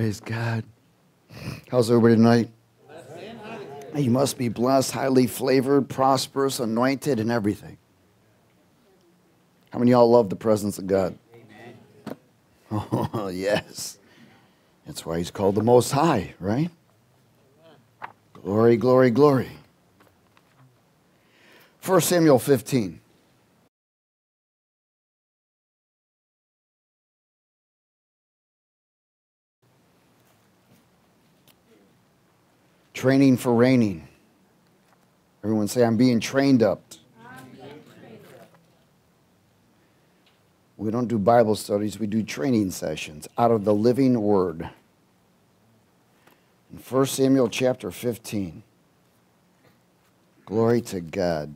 Praise God. How's everybody tonight? You must be blessed, highly flavored, prosperous, anointed, and everything. How many of y'all love the presence of God? Amen. Oh, yes. That's why he's called the Most High, right? Glory, glory, glory. 1 Samuel 15. Training for reigning. Everyone say, I'm being trained up. We don't do Bible studies, we do training sessions out of the living word. In 1 Samuel chapter 15. Glory to God.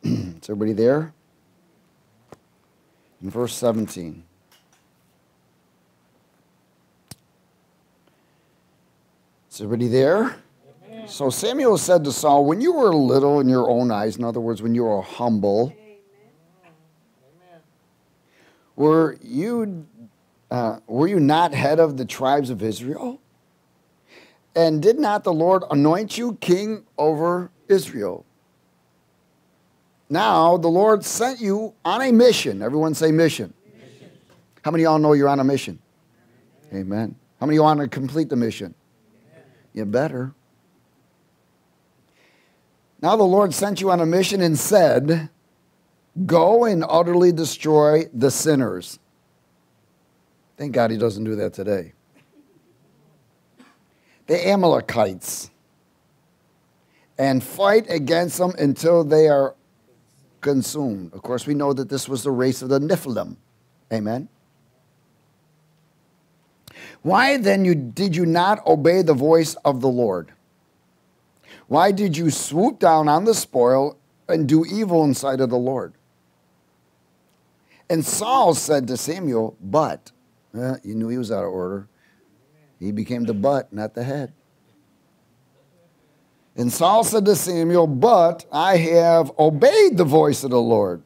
Is everybody there? In verse 17. Is everybody there? Amen. So Samuel said to Saul, When you were little in your own eyes, in other words, when you were humble, Amen. were you uh, were you not head of the tribes of Israel? And did not the Lord anoint you king over Israel? Now the Lord sent you on a mission. Everyone say mission. mission. How many of y'all know you're on a mission? Amen. Amen. How many of you want to complete the mission? You better. Now the Lord sent you on a mission and said, Go and utterly destroy the sinners. Thank God he doesn't do that today. The Amalekites. And fight against them until they are consumed. Of course, we know that this was the race of the Nephilim. Amen. Why then you, did you not obey the voice of the Lord? Why did you swoop down on the spoil and do evil in sight of the Lord? And Saul said to Samuel, But, eh, you knew he was out of order. He became the butt, not the head. And Saul said to Samuel, But I have obeyed the voice of the Lord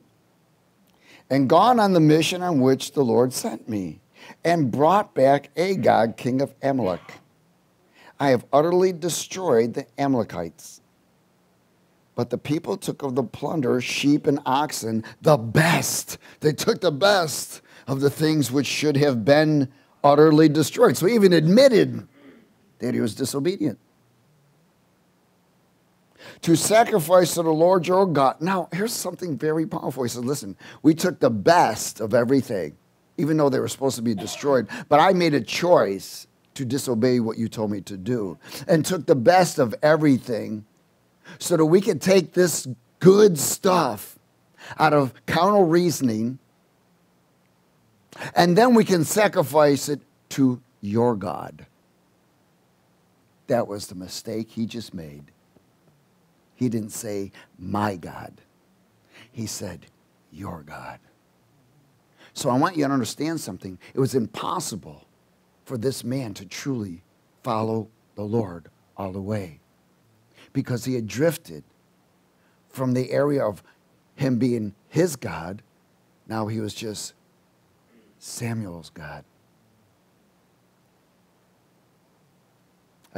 and gone on the mission on which the Lord sent me and brought back Agag, king of Amalek. I have utterly destroyed the Amalekites. But the people took of the plunder sheep and oxen, the best. They took the best of the things which should have been utterly destroyed. So he even admitted that he was disobedient. To sacrifice to the Lord your God. Now, here's something very powerful. He said, Listen, we took the best of everything even though they were supposed to be destroyed. But I made a choice to disobey what you told me to do and took the best of everything so that we could take this good stuff out of carnal reasoning and then we can sacrifice it to your God. That was the mistake he just made. He didn't say, my God. He said, your God. So I want you to understand something. It was impossible for this man to truly follow the Lord all the way because he had drifted from the area of him being his God. Now he was just Samuel's God.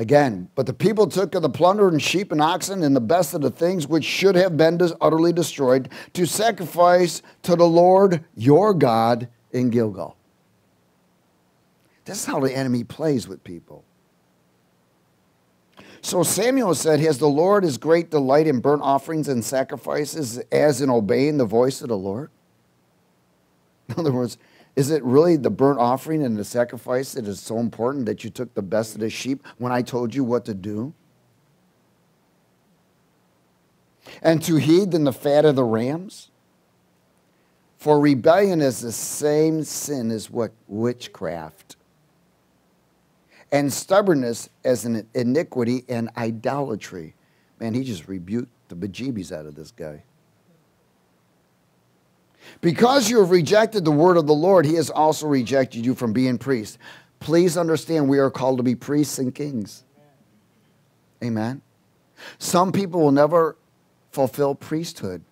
Again, but the people took of the plunder and sheep and oxen and the best of the things which should have been utterly destroyed to sacrifice to the Lord your God in Gilgal. This is how the enemy plays with people. So Samuel said, Has the Lord his great delight in burnt offerings and sacrifices as in obeying the voice of the Lord? In other words, is it really the burnt offering and the sacrifice that is so important that you took the best of the sheep when I told you what to do? And to heed than the fat of the rams? For rebellion is the same sin as what witchcraft. And stubbornness as an iniquity and idolatry. Man, he just rebuked the bejeebies out of this guy. Because you have rejected the word of the Lord, he has also rejected you from being priests. Please understand we are called to be priests and kings. Amen. Some people will never fulfill priesthood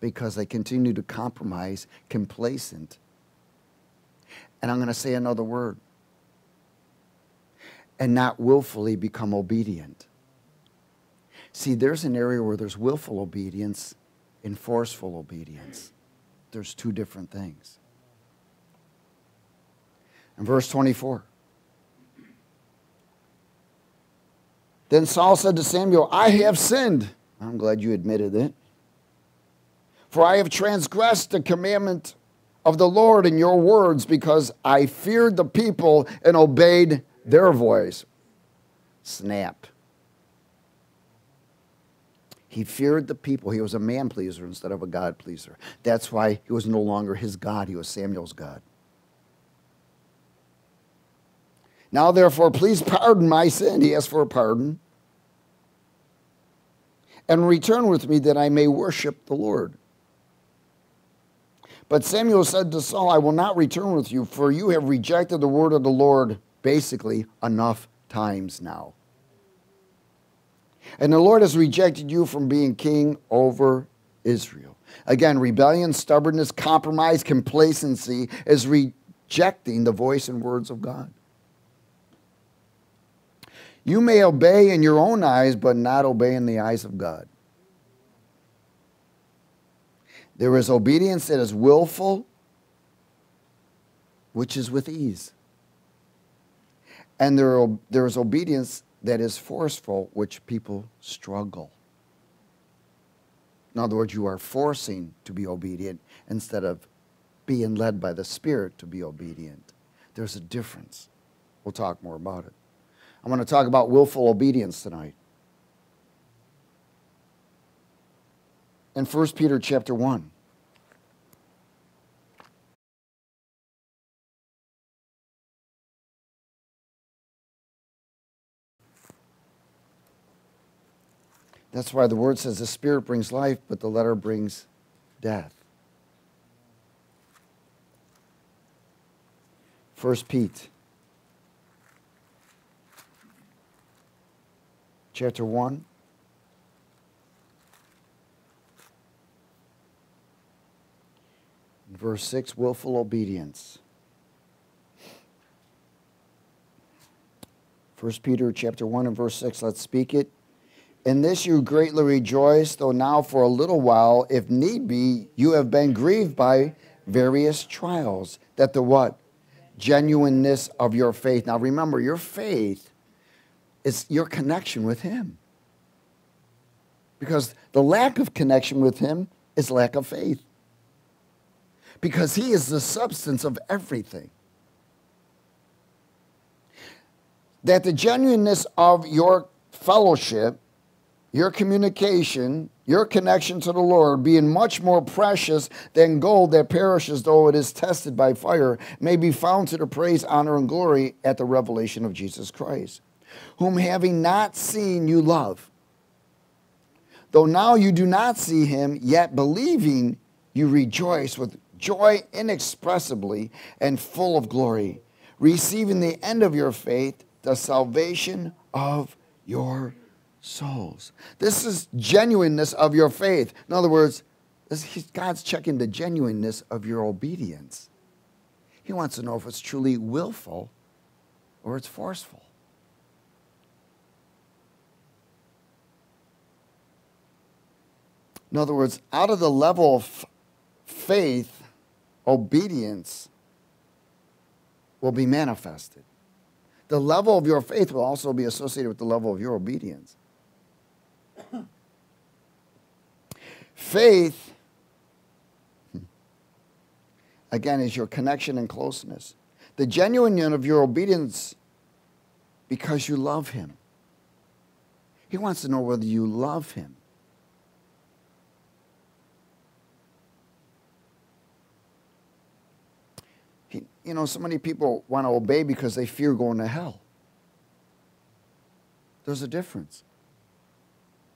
because they continue to compromise, complacent. And I'm going to say another word and not willfully become obedient. See, there's an area where there's willful obedience and forceful obedience. There's two different things. In verse 24, then Saul said to Samuel, I have sinned. I'm glad you admitted it. For I have transgressed the commandment of the Lord in your words because I feared the people and obeyed their voice. Snap. He feared the people. He was a man pleaser instead of a God pleaser. That's why he was no longer his God, he was Samuel's God. Now, therefore, please pardon my sin. He asked for a pardon. And return with me that I may worship the Lord. But Samuel said to Saul, I will not return with you, for you have rejected the word of the Lord basically enough times now. And the Lord has rejected you from being king over Israel. Again, rebellion, stubbornness, compromise, complacency is rejecting the voice and words of God. You may obey in your own eyes, but not obey in the eyes of God. There is obedience that is willful, which is with ease. And there, there is obedience that is forceful, which people struggle. In other words, you are forcing to be obedient instead of being led by the Spirit to be obedient. There's a difference. We'll talk more about it. I'm going to talk about willful obedience tonight. in 1 Peter chapter 1. That's why the word says the spirit brings life, but the letter brings death. First Pete chapter 1 Verse 6 willful obedience. 1 Peter chapter 1 and verse 6, let's speak it. In this you greatly rejoice, though now for a little while, if need be, you have been grieved by various trials, that the what? Genuineness of your faith. Now remember, your faith is your connection with Him. Because the lack of connection with Him is lack of faith because He is the substance of everything. That the genuineness of your fellowship, your communication, your connection to the Lord, being much more precious than gold that perishes though it is tested by fire, may be found to the praise, honor, and glory at the revelation of Jesus Christ, whom having not seen you love. Though now you do not see him, yet believing you rejoice with joy inexpressibly and full of glory, receiving the end of your faith, the salvation of your souls. This is genuineness of your faith. In other words, God's checking the genuineness of your obedience. He wants to know if it's truly willful or it's forceful. In other words, out of the level of faith obedience will be manifested. The level of your faith will also be associated with the level of your obedience. Faith, hmm, again, is your connection and closeness. The genuineness of your obedience because you love Him. He wants to know whether you love Him. you know, so many people want to obey because they fear going to hell. There's a difference.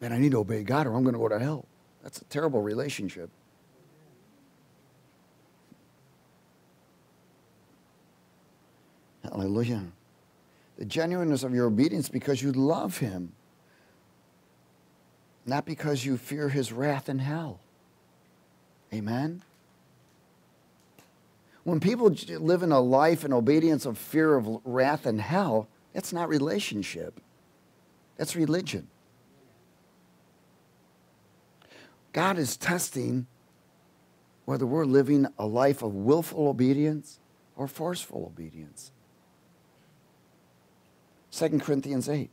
Man, I need to obey God or I'm going to go to hell. That's a terrible relationship. Hallelujah. The genuineness of your obedience because you love Him, not because you fear His wrath in hell. Amen. When people live in a life in obedience of fear of wrath and hell, That's not relationship, that's religion. God is testing whether we're living a life of willful obedience or forceful obedience. 2 Corinthians 8.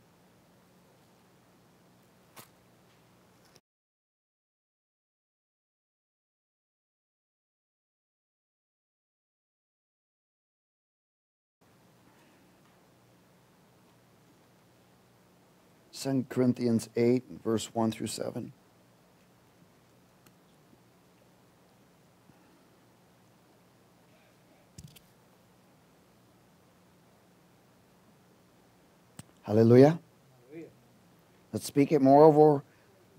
Second Corinthians 8, verse 1 through 7. Hallelujah. Let's speak it. Moreover,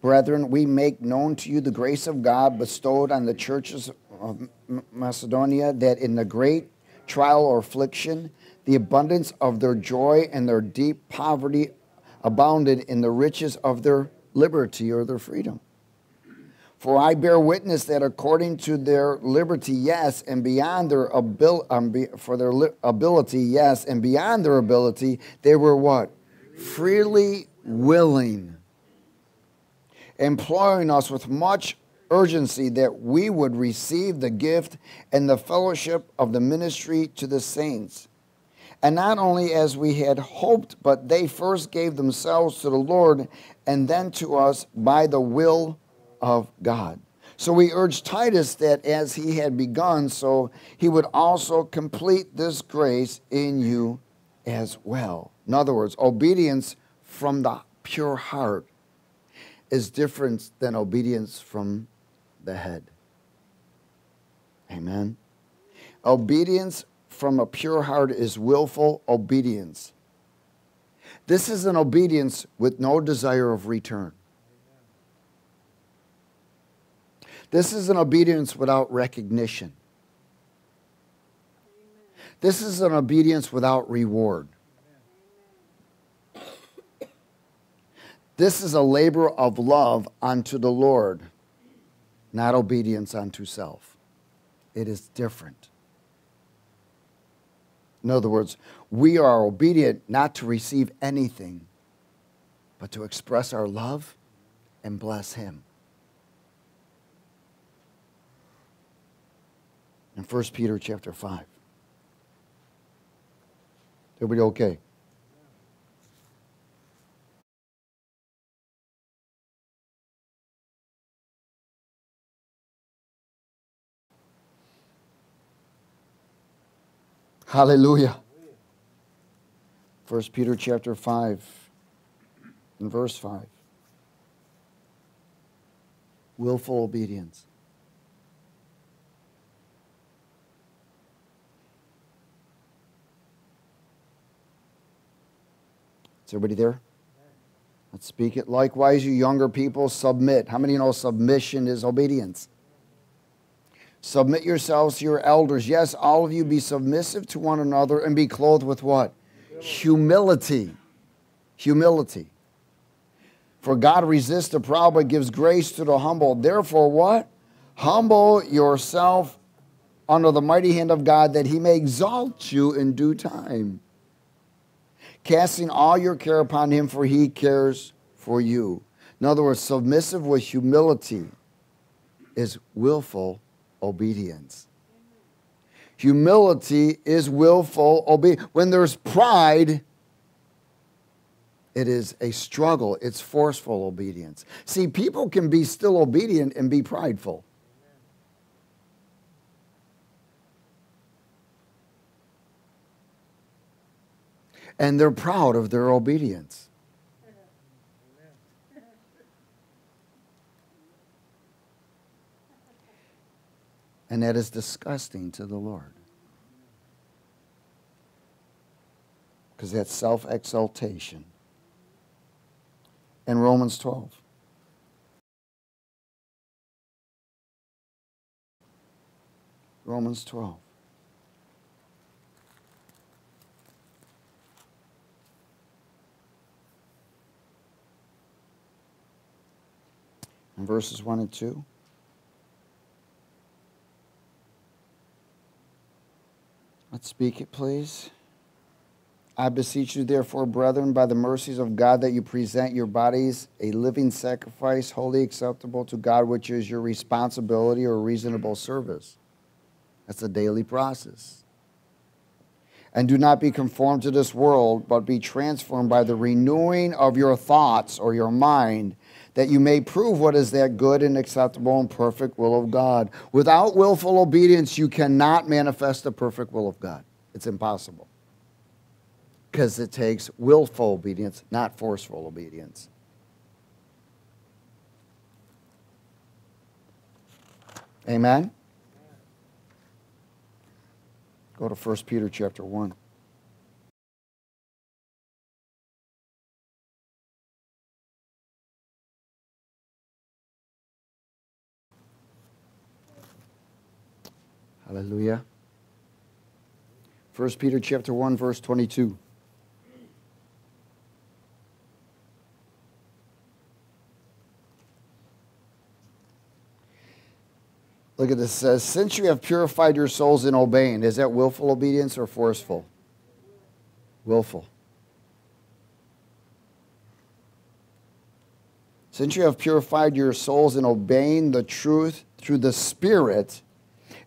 brethren, we make known to you the grace of God bestowed on the churches of Macedonia, that in the great trial or affliction, the abundance of their joy and their deep poverty abounded in the riches of their liberty or their freedom. For I bear witness that according to their liberty, yes, and beyond their um, for their li- ability, yes, and beyond their ability, they were what? Freely willing, imploring us with much urgency that we would receive the gift and the fellowship of the ministry to the saints. And not only as we had hoped, but they first gave themselves to the Lord and then to us by the will of God. So we urge Titus that as he had begun, so he would also complete this grace in you as well. In other words, obedience from the pure heart is different than obedience from the head. Amen. Obedience from a pure heart is willful obedience. This is an obedience with no desire of return. This is an obedience without recognition. This is an obedience without reward. This is a labor of love unto the Lord, not obedience unto self. It is different. In other words, we are obedient not to receive anything, but to express our love and bless Him. In 1 Peter chapter 5. Everybody okay? Hallelujah. 1 Peter chapter 5 and verse 5. Willful obedience. Is everybody there? Let's speak it. Likewise, you younger people, submit. How many know submission is obedience? Submit yourselves to your elders. Yes, all of you be submissive to one another and be clothed with what? Humility. Humility. For God resists the proud but gives grace to the humble. Therefore, what? Humble yourself under the mighty hand of God that he may exalt you in due time. Casting all your care upon him, for he cares for you. In other words, submissive with humility is willful obedience. Humility is willful obedience. When there's pride, it is a struggle, it's forceful obedience. See, people can be still obedient and be prideful. And they're proud of their obedience. And that is disgusting to the Lord. Because that's self exaltation. In Romans 12. Romans 12. In verses 1 and 2. Let's speak it, please. I beseech you, therefore, brethren, by the mercies of God, that you present your bodies a living sacrifice, holy acceptable to God, which is your responsibility or reasonable service. That's a daily process. And do not be conformed to this world, but be transformed by the renewing of your thoughts or your mind, that you may prove what is that good and acceptable and perfect will of God. Without willful obedience, you cannot manifest the perfect will of God. It's impossible because it takes willful obedience, not forceful obedience. Amen? Go to 1 Peter chapter 1. Hallelujah. 1 Peter chapter 1 verse 22. Look at this. It says, Since you have purified your souls in obeying, is that willful obedience or forceful? Willful. Since you have purified your souls in obeying the truth through the Spirit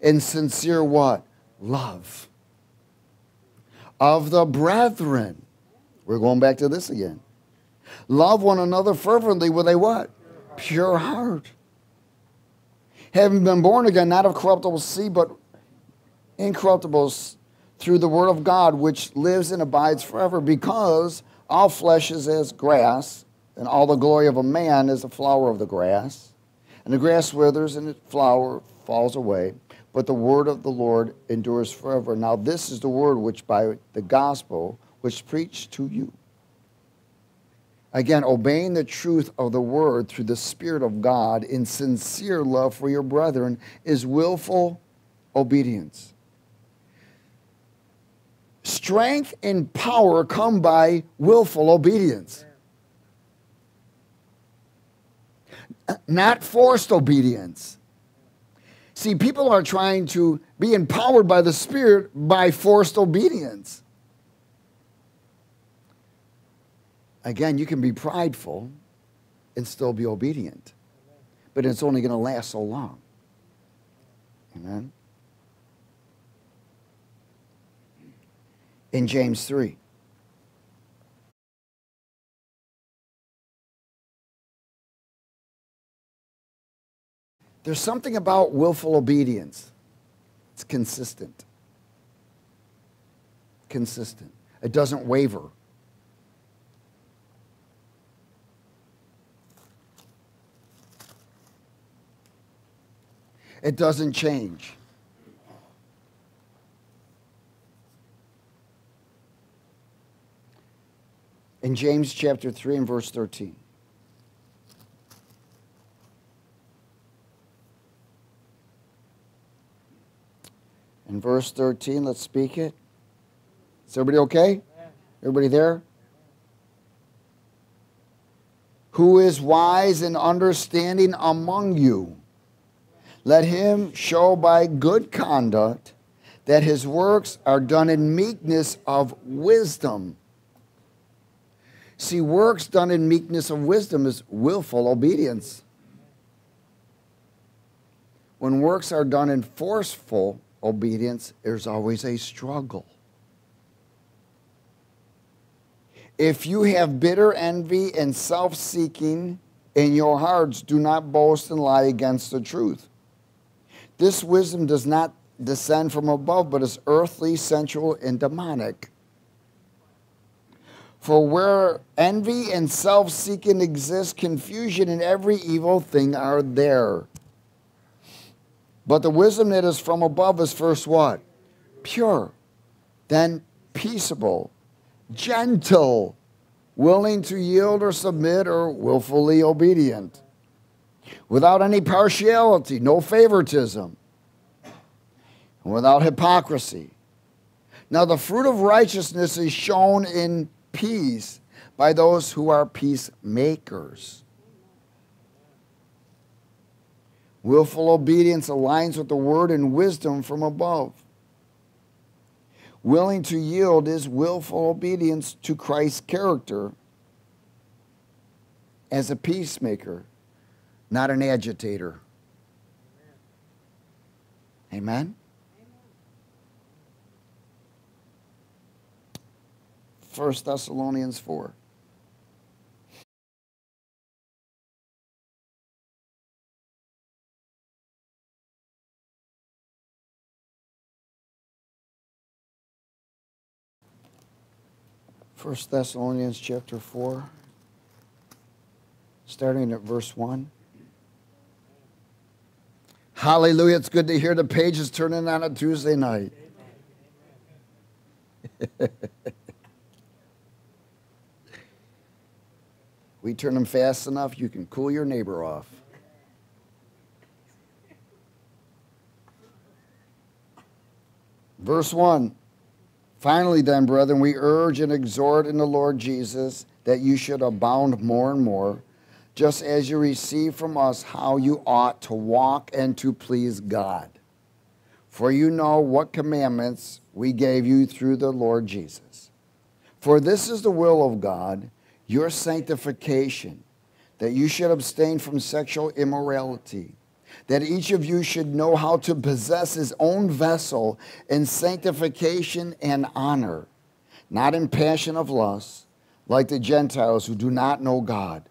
in sincere what? Love. Of the brethren. We're going back to this again. Love one another fervently with a what? Pure heart having been born again, not of corruptible seed, but incorruptible through the word of God, which lives and abides forever, because all flesh is as grass, and all the glory of a man is the flower of the grass. And the grass withers and its flower falls away, but the word of the Lord endures forever. Now, this is the word which by the gospel which preached to you. Again, obeying the truth of the word through the Spirit of God in sincere love for your brethren is willful obedience. Strength and power come by willful obedience, not forced obedience. See, people are trying to be empowered by the Spirit by forced obedience. Again, you can be prideful and still be obedient, but it's only going to last so long. Amen. In James 3. There's something about willful obedience. It's consistent. Consistent. It doesn't waver. It doesn't change. In James chapter 3 and verse 13. In verse 13, let's speak it. Is everybody okay? Everybody there? Who is wise and understanding among you? Let him show by good conduct that his works are done in meekness of wisdom. See, works done in meekness of wisdom is willful obedience. When works are done in forceful obedience, there's always a struggle. If you have bitter envy and self seeking in your hearts, do not boast and lie against the truth. This wisdom does not descend from above, but is earthly, sensual, and demonic. For where envy and self seeking exist, confusion and every evil thing are there. But the wisdom that is from above is first what? Pure, then peaceable, gentle, willing to yield or submit or willfully obedient without any partiality, no favoritism, and without hypocrisy. Now, the fruit of righteousness is shown in peace by those who are peacemakers. Willful obedience aligns with the word and wisdom from above. willing to yield is willful obedience to Christ's character as a peacemaker, not an agitator. Amen? First Thessalonians 4. First Thessalonians chapter 4, starting at verse 1. Hallelujah. It's good to hear the pages turning on a Tuesday night. we turn them fast enough, you can cool your neighbor off. Verse 1 Finally, then, brethren, we urge and exhort in the Lord Jesus that you should abound more and more, just as you receive from us how you ought to walk and to please God. For you know what commandments we gave you through the Lord Jesus. For this is the will of God, your sanctification, that you should abstain from sexual immorality that each of you should know how to possess his own vessel in sanctification and honor, not in passion of lust, like the Gentiles who do not know God,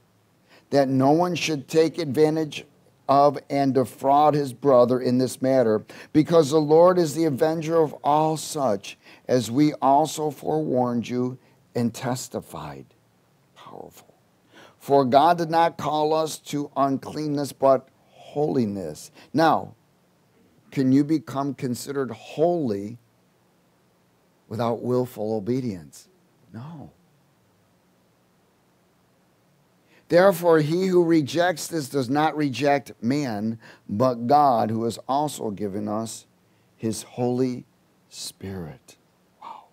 that no one should take advantage of and defraud his brother in this matter, because the Lord is the avenger of all such, as we also forewarned you and testified. Powerful. For God did not call us to uncleanness, but holiness. Now, can you become considered holy without willful obedience? No. Therefore, he who rejects this does not reject man, but God, who has also given us his Holy Spirit. Wow.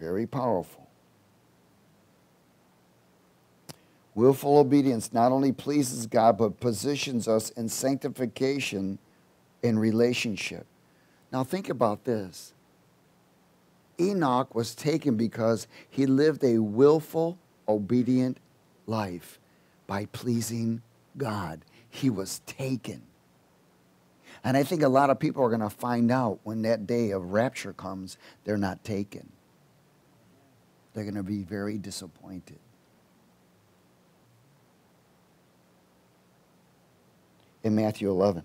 Very powerful. Willful obedience not only pleases God, but positions us in sanctification in relationship. Now, think about this Enoch was taken because he lived a willful, obedient life by pleasing God. He was taken. And I think a lot of people are going to find out when that day of rapture comes, they're not taken. They're going to be very disappointed. In Matthew 11.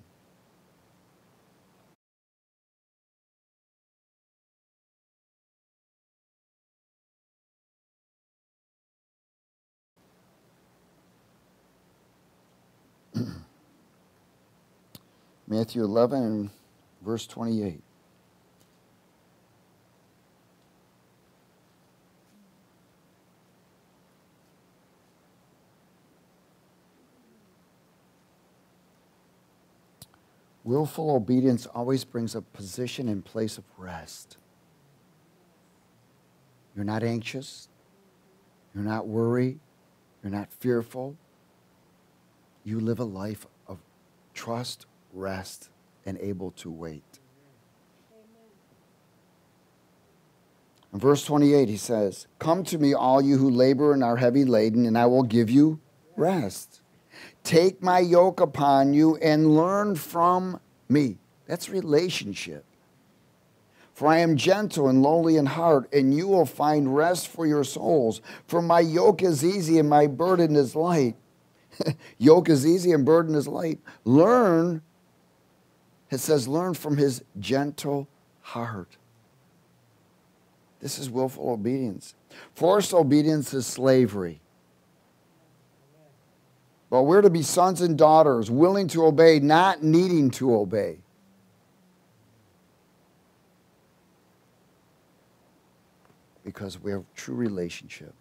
Matthew 11, verse 28. Willful obedience always brings a position and place of rest. You're not anxious. You're not worried. You're not fearful. You live a life of trust, rest, and able to wait. In verse 28, he says, Come to me, all you who labor and are heavy laden, and I will give you rest. Take my yoke upon you and learn from me. That's relationship. For I am gentle and lowly in heart, and you will find rest for your souls. For my yoke is easy and my burden is light. yoke is easy and burden is light. Learn, it says, learn from his gentle heart. This is willful obedience. Forced obedience is slavery. But we're to be sons and daughters, willing to obey, not needing to obey. Because we have true relationship.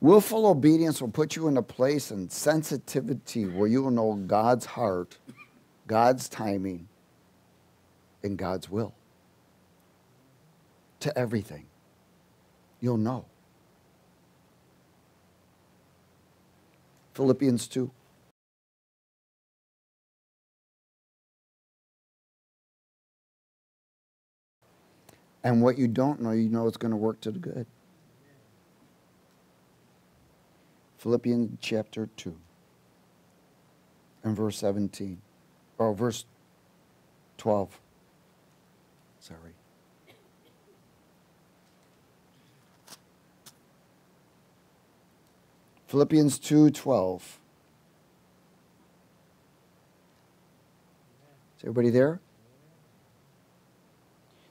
Willful obedience will put you in a place and sensitivity where you will know God's heart, God's timing, and God's will to everything. You'll know. Philippians 2. And what you don't know, you know it's going to work to the good. Philippians chapter 2 and verse 17, or verse 12. Sorry. Philippians 2:12. Is everybody there?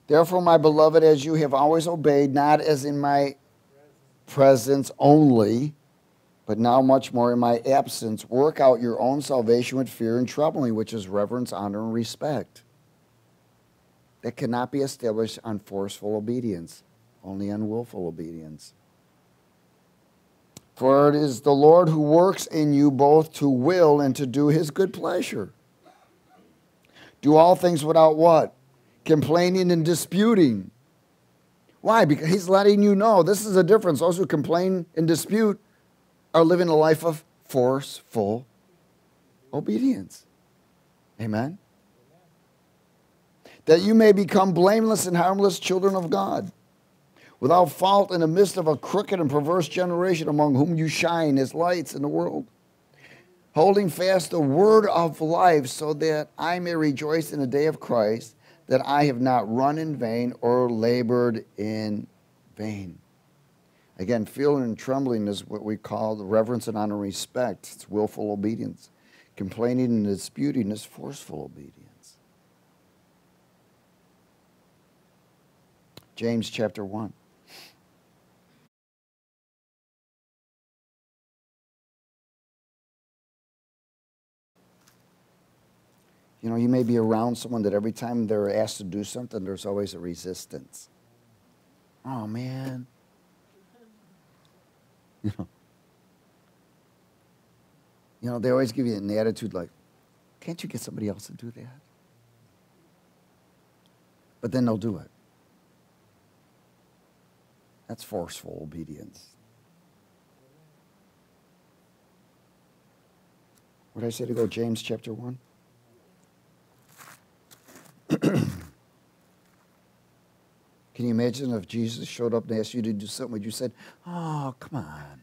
Therefore, my beloved, as you have always obeyed, not as in my presence only, but now much more in my absence, work out your own salvation with fear and trembling, which is reverence, honor, and respect. That cannot be established on forceful obedience, only on willful obedience. For it is the Lord who works in you both to will and to do his good pleasure. Do all things without what? Complaining and disputing. Why? Because he's letting you know this is a difference. Those who complain and dispute are living a life of forceful obedience. Amen? That you may become blameless and harmless children of God, without fault in the midst of a crooked and perverse generation among whom you shine as lights in the world, holding fast the word of life, so that I may rejoice in the day of Christ, that I have not run in vain or labored in vain. Again, feeling and trembling is what we call the reverence and honor and respect. It's willful obedience. Complaining and disputing is forceful obedience. James chapter 1. You know, you may be around someone that every time they're asked to do something, there's always a resistance. Oh, man. You know, you know, they always give you an attitude like, can't you get somebody else to do that? But then they'll do it. That's forceful obedience. What did I say to go? James chapter 1? Can you imagine if Jesus showed up and asked you to do something, would you said, "Oh, come on"?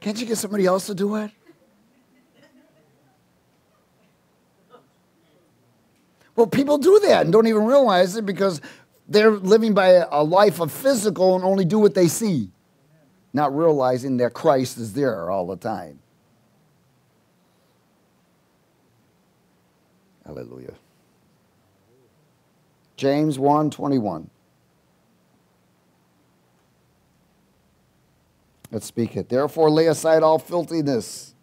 Can't you get somebody else to do it? Well, people do that and don't even realize it because they're living by a life of physical and only do what they see, not realizing that Christ is there all the time. Hallelujah. James 1 21. Let's speak it. Therefore, lay aside all filthiness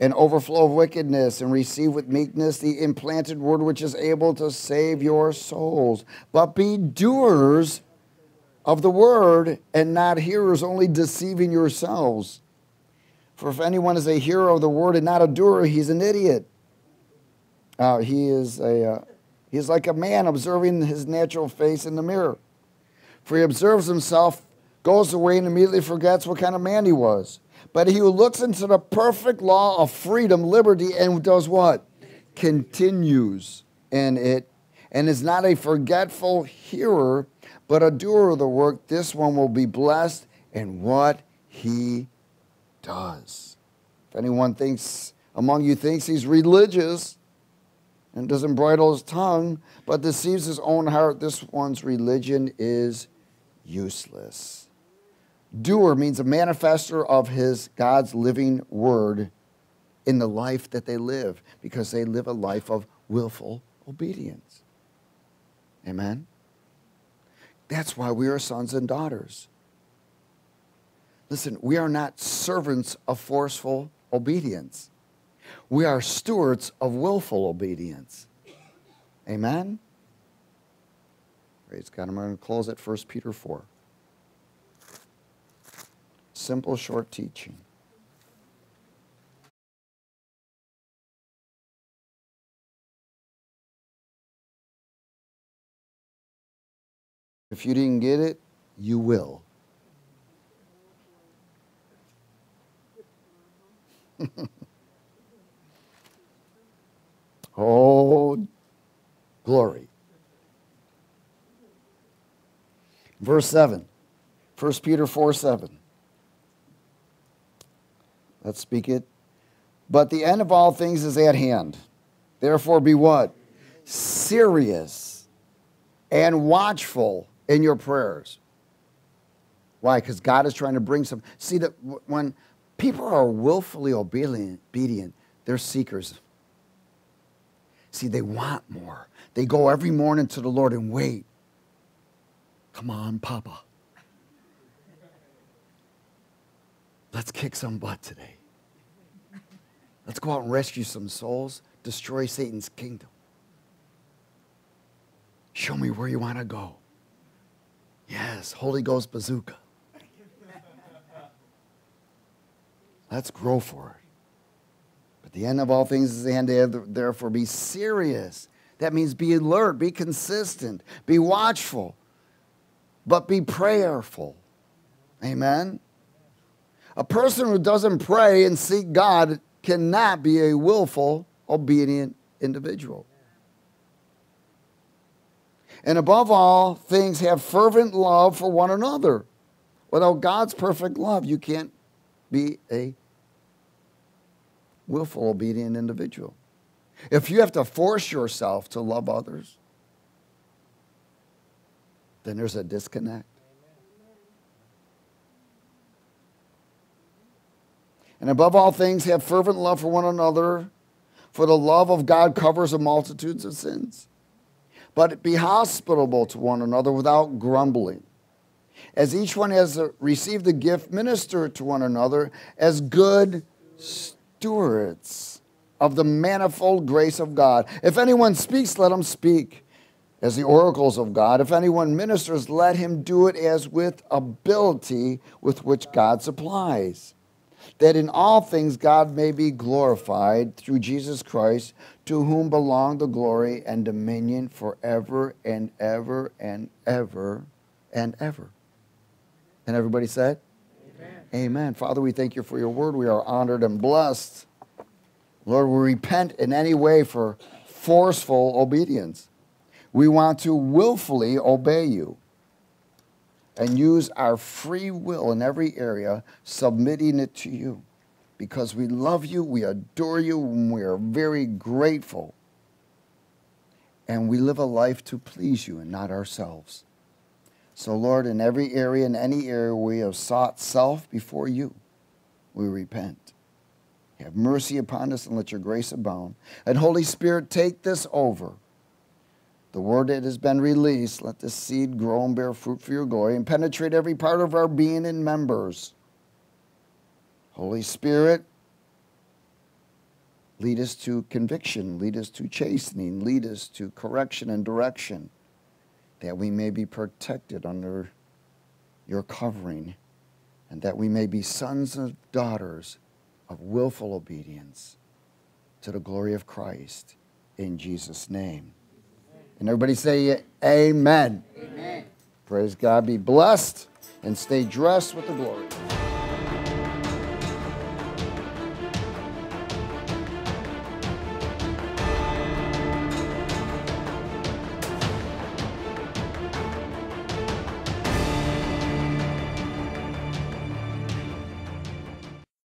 and overflow of wickedness, and receive with meekness the implanted word which is able to save your souls. But be doers of the word and not hearers, only deceiving yourselves. For if anyone is a hearer of the word and not a doer, he's an idiot. Uh, he is a. Uh, He's like a man observing his natural face in the mirror. For he observes himself, goes away, and immediately forgets what kind of man he was. But he who looks into the perfect law of freedom, liberty, and does what? Continues in it, and is not a forgetful hearer, but a doer of the work, this one will be blessed in what he does. If anyone thinks among you thinks he's religious, and doesn't bridle his tongue, but deceives his own heart, this one's religion is useless. Doer means a manifester of his God's living word in the life that they live, because they live a life of willful obedience. Amen? That's why we are sons and daughters. Listen, we are not servants of forceful obedience. We are stewards of willful obedience. Amen? Praise God. I'm going to close at 1 Peter 4. Simple, short teaching. If you didn't get it, you will. Oh, glory. Verse 7, 1 Peter 4 7. Let's speak it. But the end of all things is at hand. Therefore, be what? Serious and watchful in your prayers. Why? Because God is trying to bring some. See, that when people are willfully obedient, they're seekers. See, they want more. They go every morning to the Lord and wait. Come on, Papa. Let's kick some butt today. Let's go out and rescue some souls, destroy Satan's kingdom. Show me where you want to go. Yes, Holy Ghost bazooka. Let's grow for it. But the end of all things is the end. Therefore, be serious. That means be alert, be consistent, be watchful, but be prayerful. Amen. A person who doesn't pray and seek God cannot be a willful, obedient individual. And above all things, have fervent love for one another. Without God's perfect love, you can't be a willful, obedient individual. If you have to force yourself to love others, then there's a disconnect. And above all things, have fervent love for one another, for the love of God covers a multitude of sins. But be hospitable to one another without grumbling. As each one has received a gift, minister to one another as good stewards of the manifold grace of God. If anyone speaks, let him speak as the oracles of God. If anyone ministers, let him do it as with ability with which God supplies that in all things God may be glorified through Jesus Christ, to whom belong the glory and dominion forever and ever and ever and ever. And everybody said? Amen. Amen. Father, we thank you for your word. We are honored and blessed. Lord, we repent in any way for forceful obedience. We want to willfully obey you and use our free will in every area, submitting it to you. Because we love you, we adore you, and we are very grateful. And we live a life to please you and not ourselves. So, Lord, in every area, in any area we have sought self before you, we repent. Have mercy upon us and let your grace abound. And Holy Spirit, take this over the word that has been released, let this seed grow and bear fruit for your glory and penetrate every part of our being and members. Holy Spirit, lead us to conviction, lead us to chastening, lead us to correction and direction, that we may be protected under your covering, and that we may be sons and daughters of willful obedience to the glory of Christ. In Jesus' name. And everybody say amen. amen. Praise God. Be blessed and stay dressed with the glory.